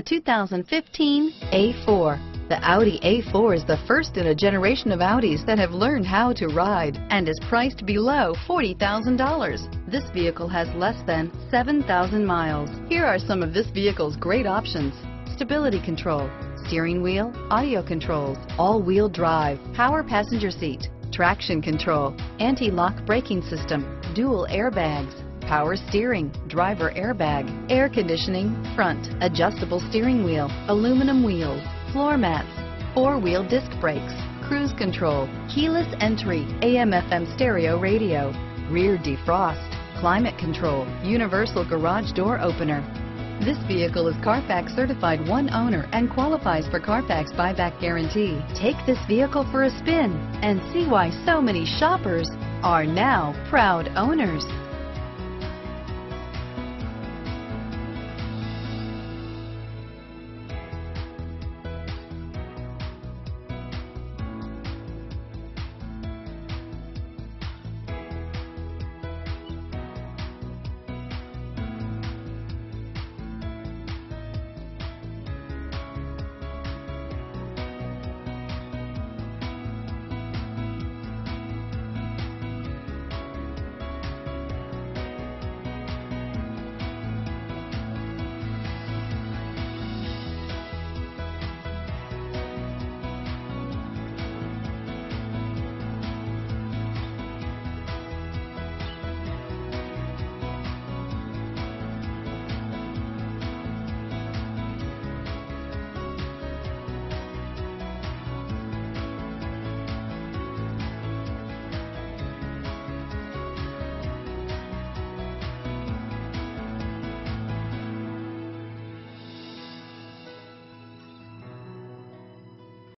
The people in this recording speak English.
The 2015 A4. The Audi A4 is the first in a generation of Audis that have learned how to ride and is priced below $40,000. This vehicle has less than 7,000 miles. Here are some of this vehicle's great options. Stability control, steering wheel, audio controls, all-wheel drive, power passenger seat, traction control, anti-lock braking system, dual airbags, power steering, driver airbag, air conditioning, front, adjustable steering wheel, aluminum wheels, floor mats, four-wheel disc brakes, cruise control, keyless entry, AM FM stereo radio, rear defrost, climate control, universal garage door opener. This vehicle is Carfax certified one owner and qualifies for Carfax buyback guarantee. Take this vehicle for a spin and see why so many shoppers are now proud owners.